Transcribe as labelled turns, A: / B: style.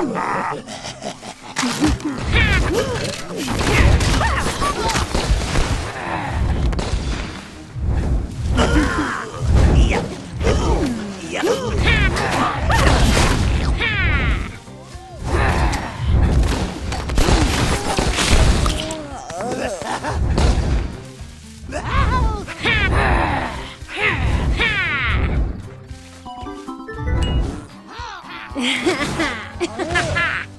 A: Ha! ha ha ha!
B: 哈哈哈哈